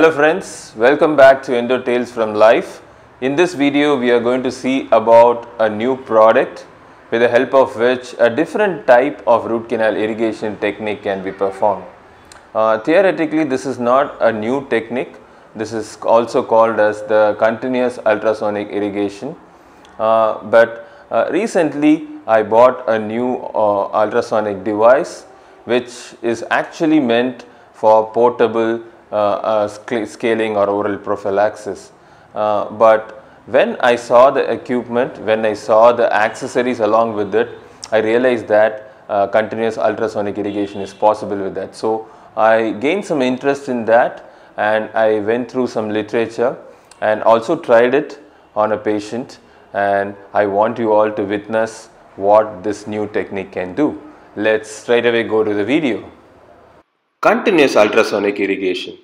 Hello friends, welcome back to Endo Tales from Life. In this video we are going to see about a new product with the help of which a different type of root canal irrigation technique can be performed. Uh, theoretically this is not a new technique, this is also called as the continuous ultrasonic irrigation. Uh, but uh, recently I bought a new uh, ultrasonic device which is actually meant for portable scaling or oral prophylaxis. Uh, but when I saw the equipment, when I saw the accessories along with it, I realized that uh, continuous ultrasonic irrigation is possible with that. So I gained some interest in that and I went through some literature and also tried it on a patient and I want you all to witness what this new technique can do. Let's straight away go to the video. Continuous ultrasonic irrigation.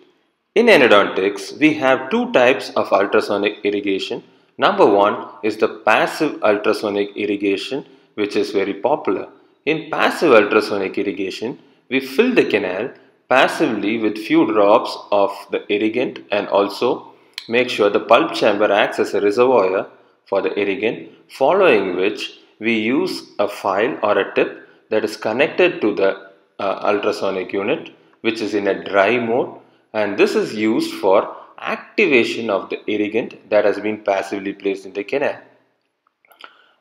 In endodontics, we have two types of ultrasonic irrigation. Number one is the passive ultrasonic irrigation, which is very popular. In passive ultrasonic irrigation, we fill the canal passively with few drops of the irrigant and also make sure the pulp chamber acts as a reservoir for the irrigant, following which we use a file or a tip that is connected to the uh, ultrasonic unit which is in a dry mode and this is used for activation of the irrigant that has been passively placed in the canal.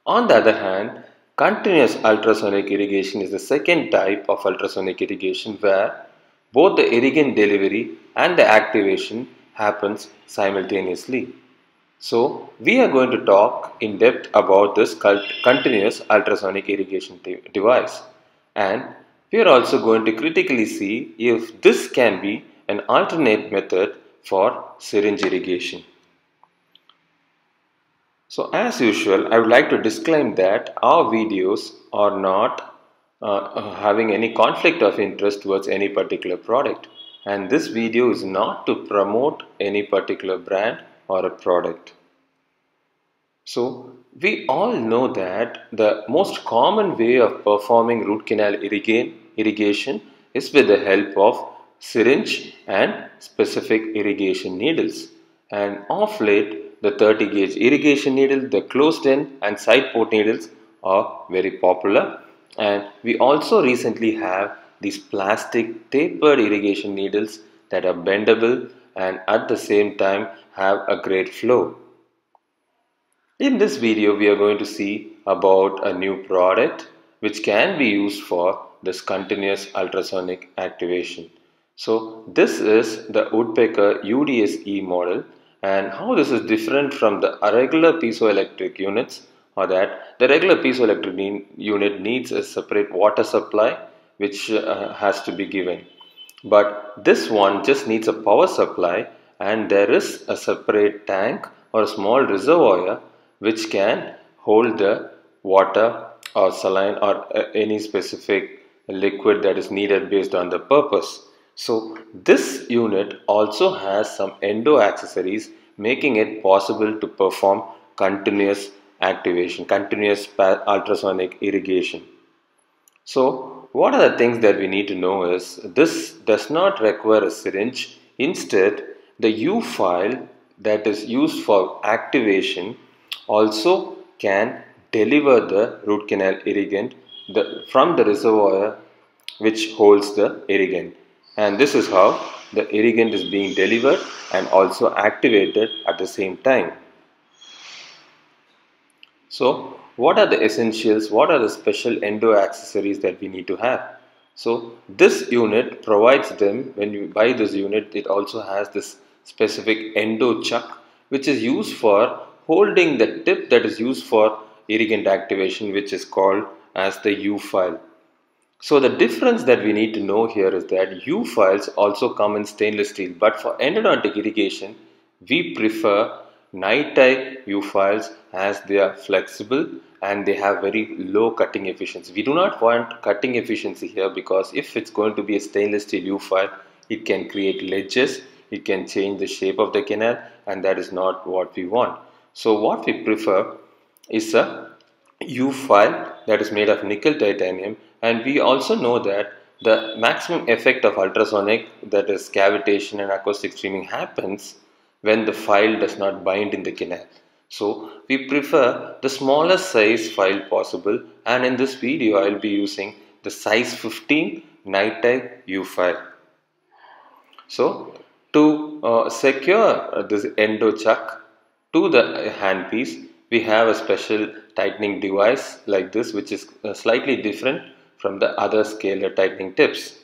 On the other hand, continuous ultrasonic irrigation is the second type of ultrasonic irrigation where both the irrigant delivery and the activation happens simultaneously. So, we are going to talk in depth about this continuous ultrasonic irrigation device and we are also going to critically see if this can be an alternate method for syringe irrigation. So as usual, I would like to disclaim that our videos are not uh, having any conflict of interest towards any particular product and this video is not to promote any particular brand or a product. So we all know that the most common way of performing root canal irrigation is with the help of syringe and specific irrigation needles. And of late, the 30 gauge irrigation needle, the closed end and side port needles are very popular. And we also recently have these plastic tapered irrigation needles that are bendable and at the same time have a great flow. In this video, we are going to see about a new product which can be used for this continuous ultrasonic activation. So this is the Woodpecker UDS-E model and how this is different from the regular piezoelectric units or that the regular piezoelectric unit needs a separate water supply which uh, has to be given. But this one just needs a power supply and there is a separate tank or a small reservoir which can hold the water or saline or uh, any specific liquid that is needed based on the purpose. So this unit also has some endo accessories making it possible to perform continuous activation, continuous ultrasonic irrigation. So what are the things that we need to know is this does not require a syringe. Instead, the U file that is used for activation also can deliver the root canal irrigant the, from the reservoir which holds the irrigant and this is how the irrigant is being delivered and also activated at the same time. So what are the essentials, what are the special endo accessories that we need to have? So this unit provides them, when you buy this unit, it also has this specific endo chuck which is used for holding the tip that is used for irrigant activation which is called as the U file. So the difference that we need to know here is that U files also come in stainless steel but for endodontic irrigation we prefer NiTi U files as they are flexible and they have very low cutting efficiency. We do not want cutting efficiency here because if it's going to be a stainless steel U file it can create ledges, it can change the shape of the canal and that is not what we want. So what we prefer is a U file that is made of nickel titanium and we also know that the maximum effect of ultrasonic that is cavitation and acoustic streaming happens when the file does not bind in the canal. So we prefer the smallest size file possible and in this video I will be using the size 15 NiTi U file. So to uh, secure this endo chuck to the handpiece we have a special tightening device like this which is uh, slightly different from the other scaler tightening tips.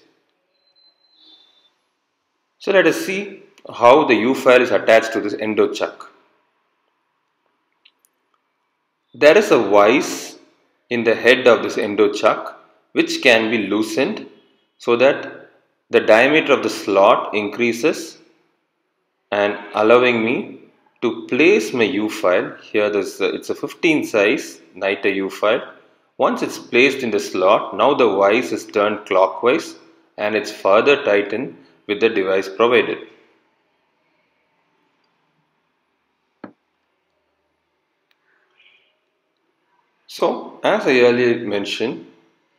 So let us see how the U file is attached to this endo chuck. There is a vise in the head of this endo chuck which can be loosened so that the diameter of the slot increases and allowing me to place my U file here this it's a 15 size NiTi U file. Once it's placed in the slot now the vise is turned clockwise and it's further tightened with the device provided. So as I earlier mentioned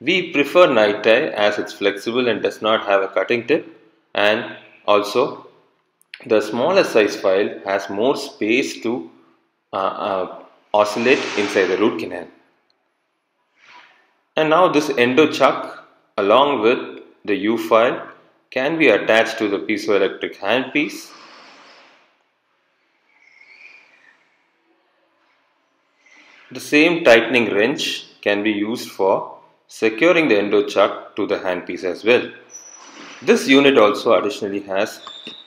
we prefer NiTi as it's flexible and does not have a cutting tip and also the smaller size file has more space to uh, uh, oscillate inside the root canal. And now this endo chuck along with the U file can be attached to the piezoelectric handpiece. The same tightening wrench can be used for securing the endo chuck to the handpiece as well. This unit also additionally has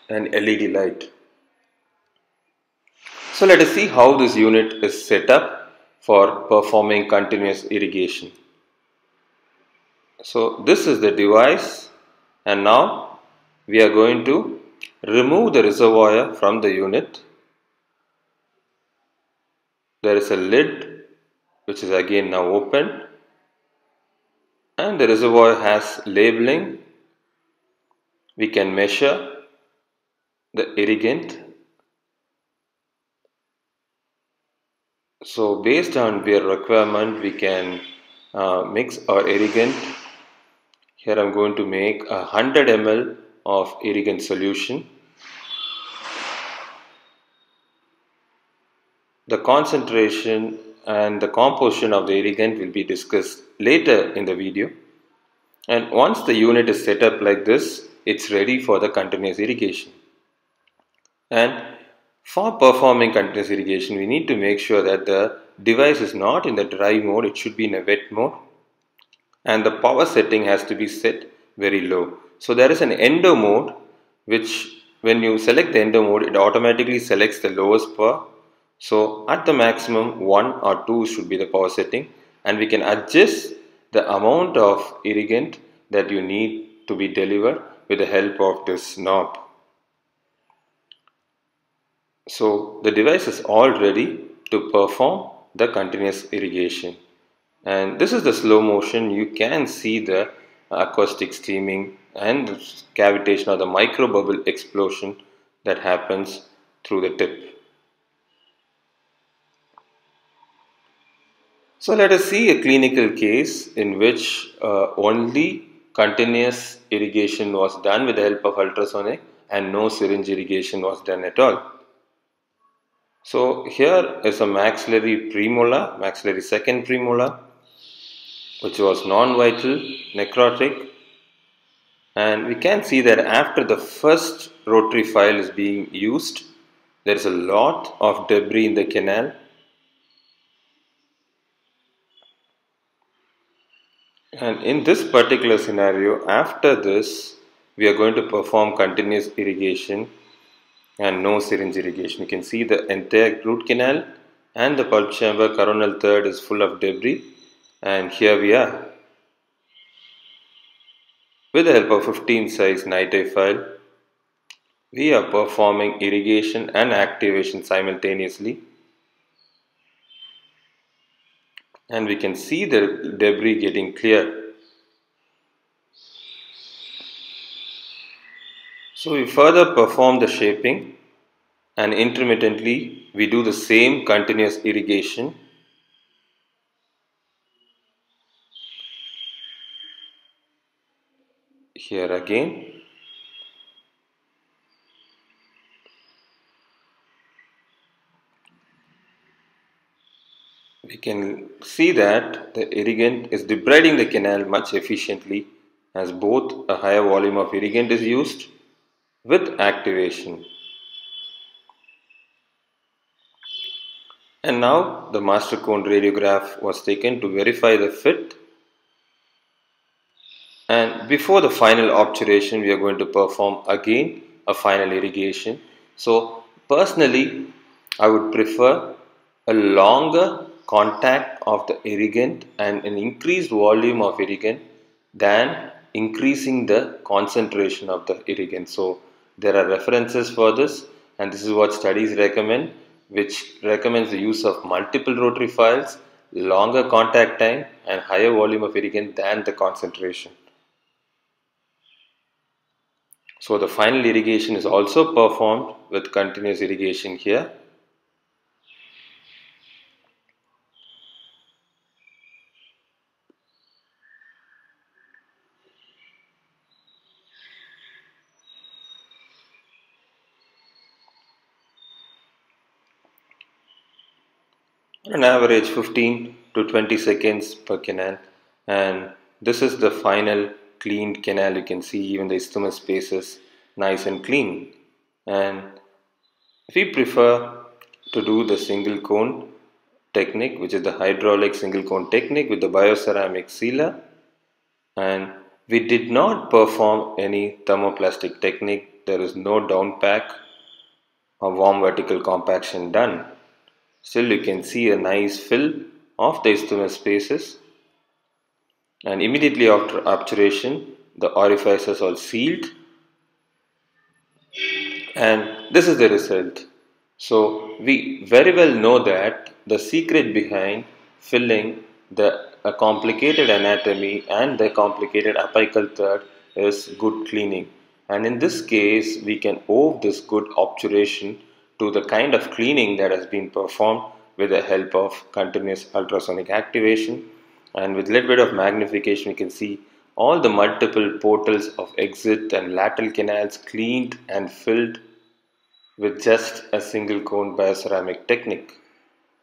an LED light. So let us see how this unit is set up for performing continuous irrigation. So this is the device and now we are going to remove the reservoir from the unit. There is a lid which is again now open and the reservoir has labeling. We can measure the irrigant. So based on their requirement we can uh, mix our irrigant. Here I am going to make a 100 ml of irrigant solution. The concentration and the composition of the irrigant will be discussed later in the video. And once the unit is set up like this, it's ready for the continuous irrigation. And for performing continuous irrigation, we need to make sure that the device is not in the dry mode, it should be in a wet mode. And the power setting has to be set very low. So there is an endo mode, which when you select the endo mode, it automatically selects the lowest power. So at the maximum, 1 or 2 should be the power setting. And we can adjust the amount of irrigant that you need to be delivered with the help of this knob. So the device is all ready to perform the continuous irrigation and this is the slow motion you can see the acoustic streaming and cavitation or the micro bubble explosion that happens through the tip. So let us see a clinical case in which uh, only continuous irrigation was done with the help of ultrasonic and no syringe irrigation was done at all. So here is a maxillary premolar, maxillary second premolar, which was non-vital, necrotic, and we can see that after the first rotary file is being used, there is a lot of debris in the canal. And in this particular scenario, after this, we are going to perform continuous irrigation and no syringe irrigation. You can see the entire root canal and the pulp chamber coronal third is full of debris and here we are. With the help of 15 size NiTi file, we are performing irrigation and activation simultaneously and we can see the debris getting clear. So we further perform the shaping and intermittently we do the same continuous irrigation. Here again. We can see that the irrigant is debriding the canal much efficiently as both a higher volume of irrigant is used with activation. And now the master cone radiograph was taken to verify the fit and before the final obturation we are going to perform again a final irrigation. So personally I would prefer a longer contact of the irrigant and an increased volume of irrigant than increasing the concentration of the irrigant. So there are references for this and this is what studies recommend which recommends the use of multiple rotary files, longer contact time and higher volume of irrigant than the concentration. So the final irrigation is also performed with continuous irrigation here. On average 15 to 20 seconds per canal. And this is the final cleaned canal you can see even the isthmus spaces nice and clean. And we prefer to do the single cone technique which is the hydraulic single cone technique with the bioceramic sealer. And we did not perform any thermoplastic technique. There is no down pack or warm vertical compaction done Still you can see a nice fill of the isthmus spaces. And immediately after obturation the orifices are sealed. And this is the result. So we very well know that the secret behind filling the complicated anatomy and the complicated apical third is good cleaning. And in this case we can owe this good obturation to the kind of cleaning that has been performed with the help of continuous ultrasonic activation. And with little bit of magnification we can see all the multiple portals of exit and lateral canals cleaned and filled with just a single cone bioceramic technique.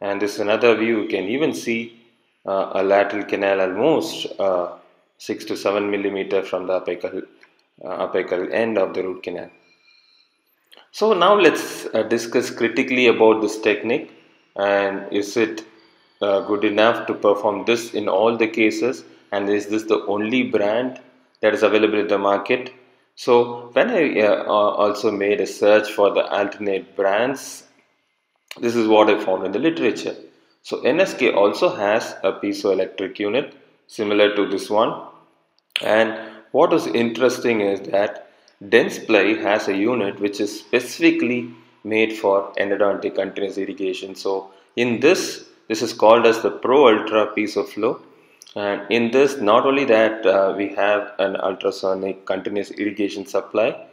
And this is another view. You can even see uh, a lateral canal almost uh, 6 to 7 millimeter from the apical, uh, apical end of the root canal. So now let's uh, discuss critically about this technique and is it uh, good enough to perform this in all the cases and is this the only brand that is available in the market? So when I uh, also made a search for the alternate brands this is what I found in the literature. So NSK also has a piezoelectric unit similar to this one. And what is interesting is that Dentsply has a unit which is specifically made for endodontic continuous irrigation. So in this, this is called as the ProUltra PiezoFlow. And in this, not only that uh, we have an ultrasonic continuous irrigation supply,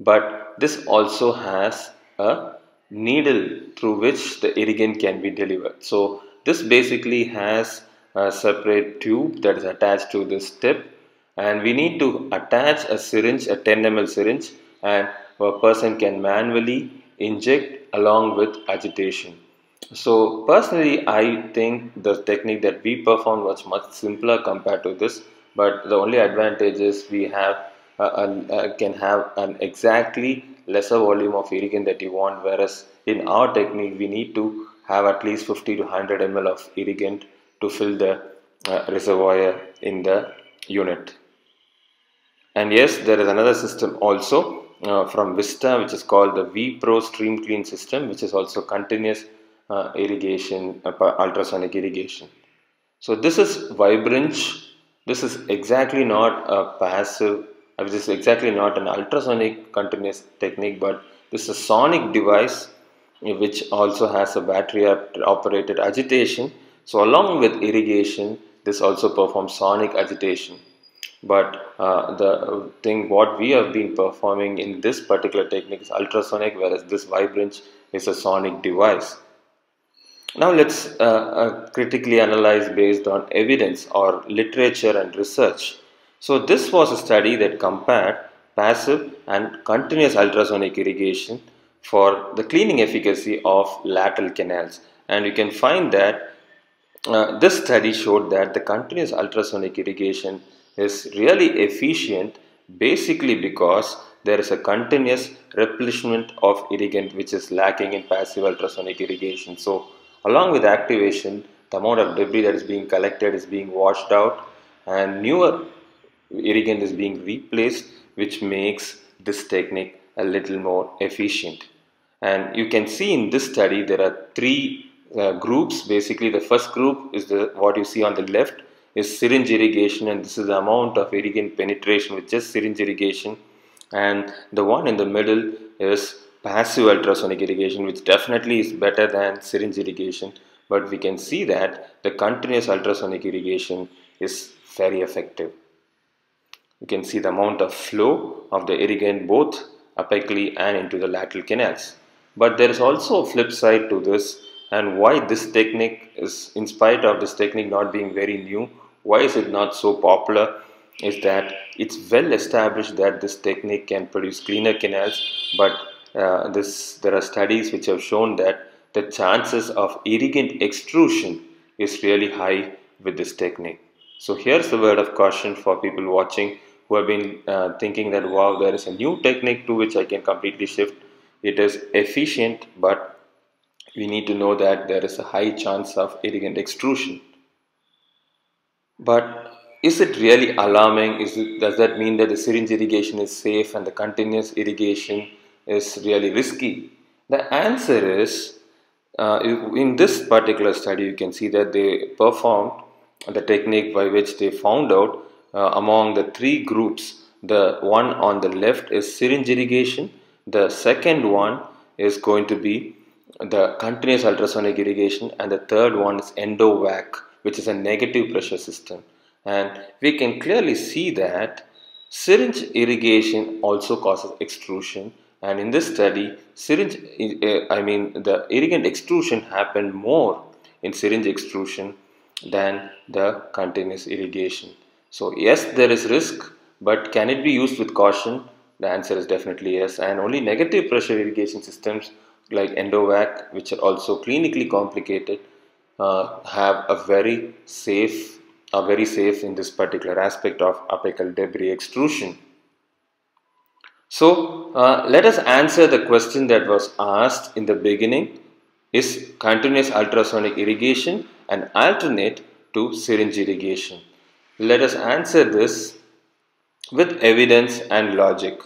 but this also has a needle through which the irrigant can be delivered. So this basically has a separate tube that is attached to this tip and we need to attach a syringe, a 10 ml syringe and a person can manually inject along with agitation. So personally, I think the technique that we performed was much simpler compared to this. But the only advantage is we have uh, uh, can have an exactly lesser volume of irrigant that you want. Whereas in our technique, we need to have at least 50 to 100 ml of irrigant to fill the uh, reservoir in the unit. And yes, there is another system also uh, from Vista which is called the V Pro Stream Clean system which is also continuous uh, irrigation, uh, ultrasonic irrigation. So this is Vibringe. This is exactly not a passive, uh, this is exactly not an ultrasonic continuous technique but this is a sonic device which also has a battery operated agitation. So along with irrigation, this also performs sonic agitation but uh, the thing what we have been performing in this particular technique is ultrasonic whereas this Vibringe is a sonic device. Now let's uh, uh, critically analyze based on evidence or literature and research. So this was a study that compared passive and continuous ultrasonic irrigation for the cleaning efficacy of lateral canals and you can find that uh, this study showed that the continuous ultrasonic irrigation is really efficient basically because there is a continuous replenishment of irrigant which is lacking in passive ultrasonic irrigation. So along with activation the amount of debris that is being collected is being washed out and newer irrigant is being replaced which makes this technique a little more efficient. And you can see in this study there are three uh, groups. Basically the first group is the what you see on the left is syringe irrigation and this is the amount of irrigant penetration with just syringe irrigation and the one in the middle is passive ultrasonic irrigation which definitely is better than syringe irrigation but we can see that the continuous ultrasonic irrigation is very effective. You can see the amount of flow of the irrigant both apically and into the lateral canals. But there is also a flip side to this and why this technique is in spite of this technique not being very new why is it not so popular is that it's well established that this technique can produce cleaner canals but uh, this there are studies which have shown that the chances of irrigant extrusion is really high with this technique. So here's the word of caution for people watching who have been uh, thinking that wow there is a new technique to which I can completely shift. It is efficient but we need to know that there is a high chance of irrigant extrusion but is it really alarming? It, does that mean that the syringe irrigation is safe and the continuous irrigation is really risky? The answer is uh, in this particular study, you can see that they performed the technique by which they found out uh, among the three groups. The one on the left is syringe irrigation, the second one is going to be the continuous ultrasonic irrigation, and the third one is endovac, which is a negative pressure system and we can clearly see that syringe irrigation also causes extrusion and in this study syringe I mean the irrigant extrusion happened more in syringe extrusion than the continuous irrigation. So yes there is risk but can it be used with caution? The answer is definitely yes and only negative pressure irrigation systems like Endovac which are also clinically complicated uh, have a very safe are very safe in this particular aspect of apical debris extrusion. So uh, let us answer the question that was asked in the beginning. Is continuous ultrasonic irrigation an alternate to syringe irrigation? Let us answer this with evidence and logic.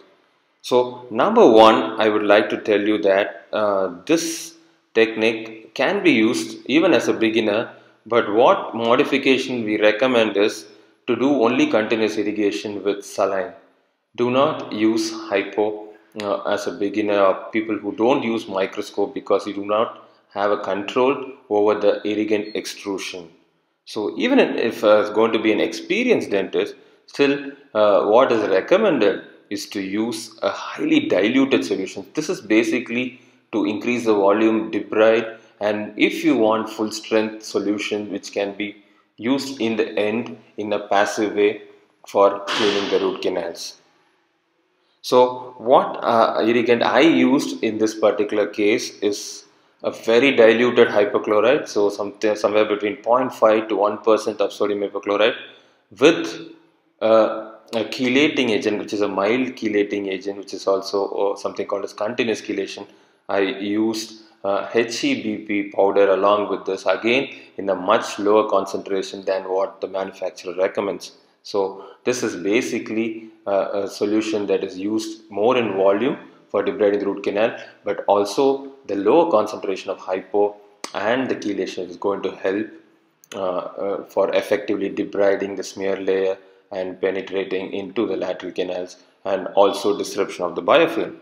So number one, I would like to tell you that uh, this technique can be used even as a beginner but what modification we recommend is to do only continuous irrigation with saline. Do not use hypo uh, as a beginner or people who don't use microscope because you do not have a control over the irrigant extrusion. So even if uh, it's going to be an experienced dentist, still uh, what is recommended is to use a highly diluted solution. This is basically to increase the volume, debride and if you want full strength solution which can be used in the end in a passive way for cleaning the root canals. So what uh, irrigant I used in this particular case is a very diluted hypochlorite so something somewhere between 0.5 to 1% of sodium hypochlorite with uh, a chelating agent which is a mild chelating agent which is also uh, something called as continuous chelation I used uh, HEBP powder along with this again in a much lower concentration than what the manufacturer recommends. So this is basically uh, a solution that is used more in volume for debriding the root canal but also the lower concentration of hypo and the chelation is going to help uh, uh, for effectively debriding the smear layer and penetrating into the lateral canals and also disruption of the biofilm.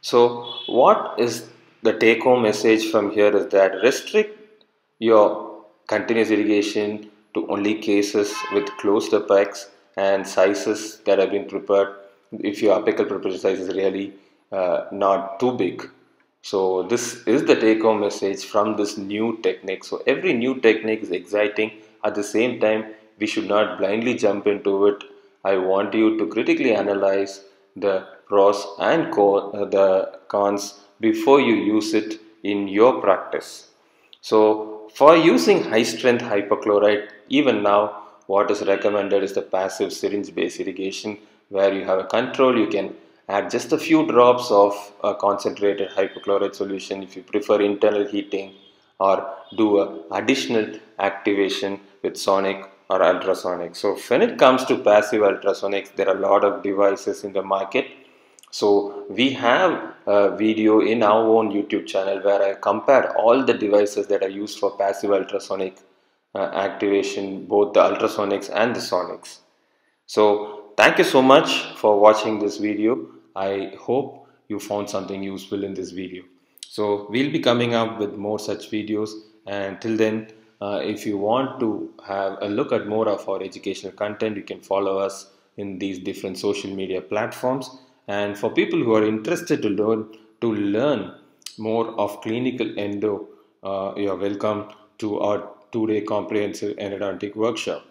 So what is the take home message from here is that restrict your continuous irrigation to only cases with closed apex and sizes that have been prepared if your apical preparation size is really uh, not too big. So this is the take home message from this new technique. So every new technique is exciting at the same time we should not blindly jump into it I want you to critically analyze the pros and uh, the cons before you use it in your practice. So for using high strength hypochlorite, even now what is recommended is the passive syringe based irrigation where you have a control, you can add just a few drops of a concentrated hypochlorite solution if you prefer internal heating or do a additional activation with sonic or ultrasonic. So when it comes to passive ultrasonics, there are a lot of devices in the market. So we have a video in our own YouTube channel where I compared all the devices that are used for passive ultrasonic uh, activation, both the ultrasonics and the sonics. So thank you so much for watching this video. I hope you found something useful in this video. So we'll be coming up with more such videos and till then uh, if you want to have a look at more of our educational content you can follow us in these different social media platforms and for people who are interested to learn to learn more of clinical endo uh, you are welcome to our two-day comprehensive endodontic workshop